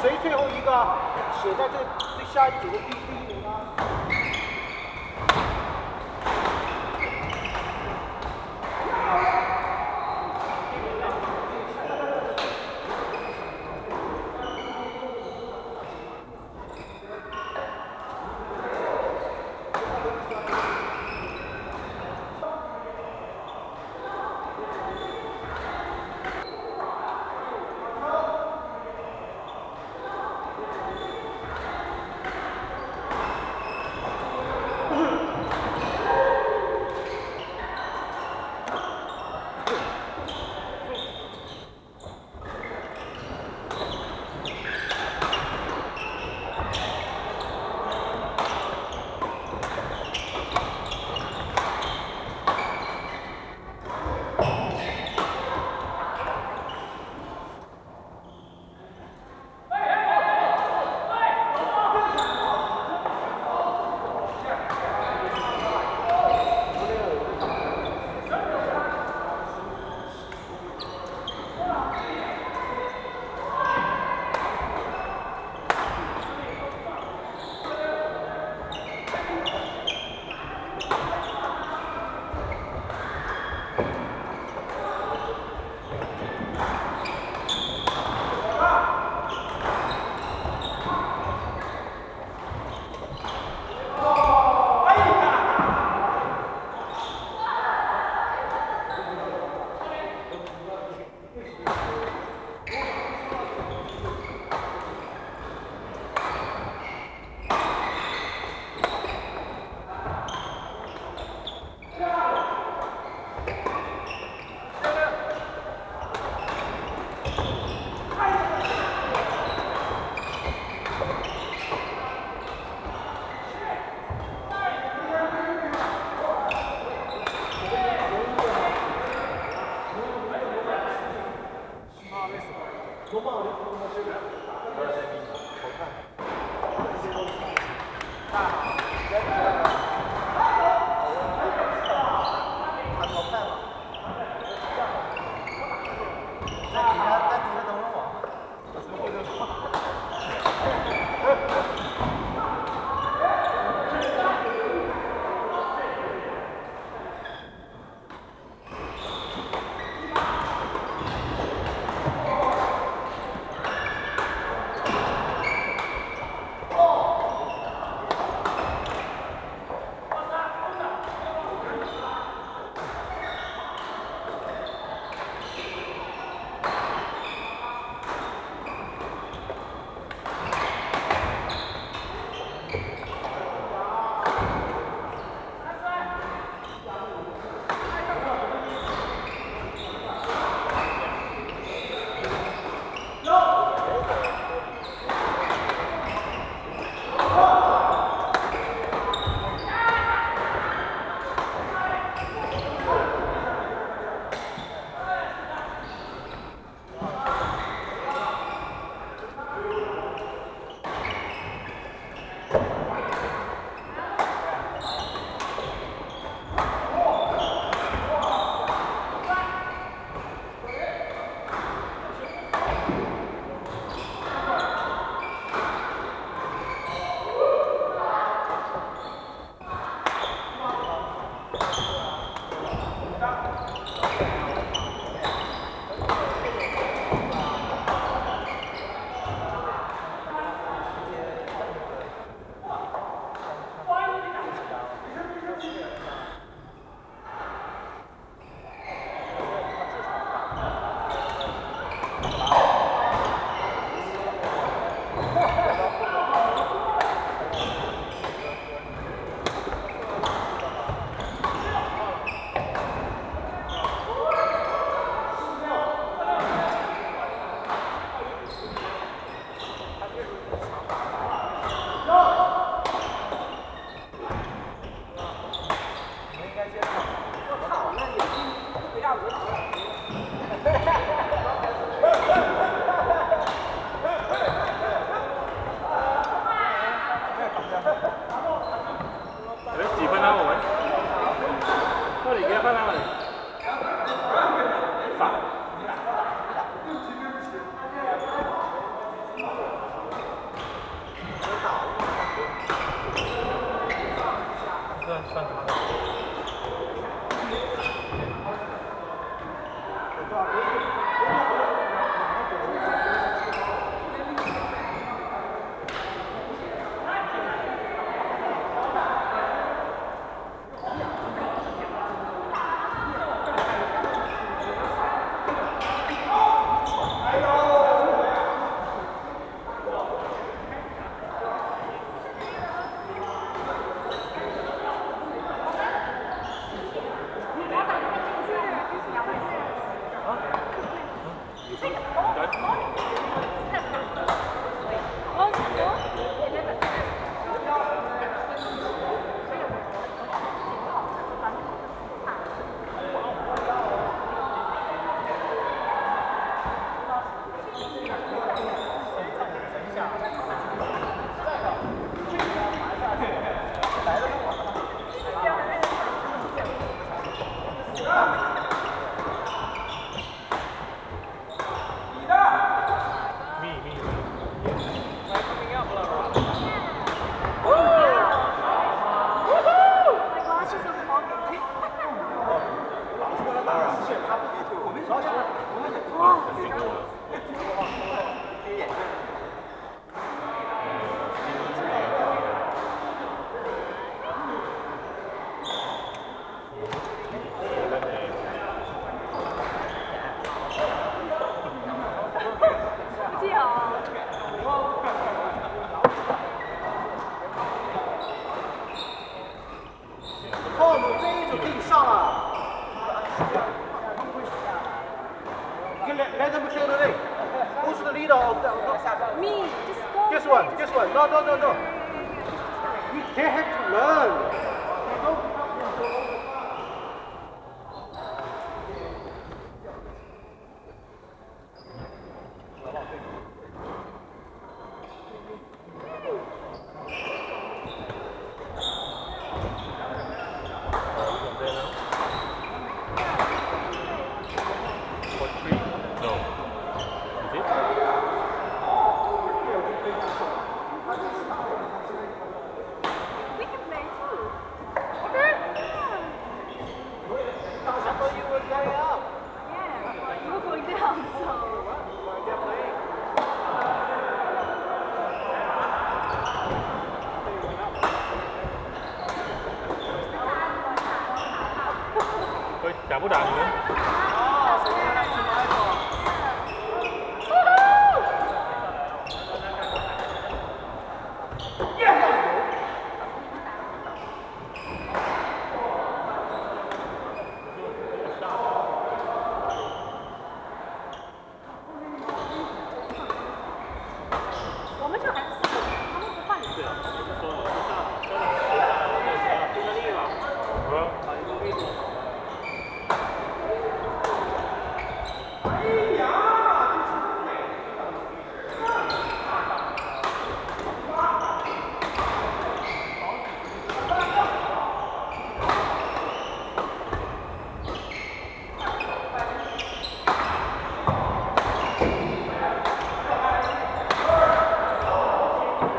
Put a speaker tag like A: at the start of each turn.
A: 谁最后一个写在这最下一组的第第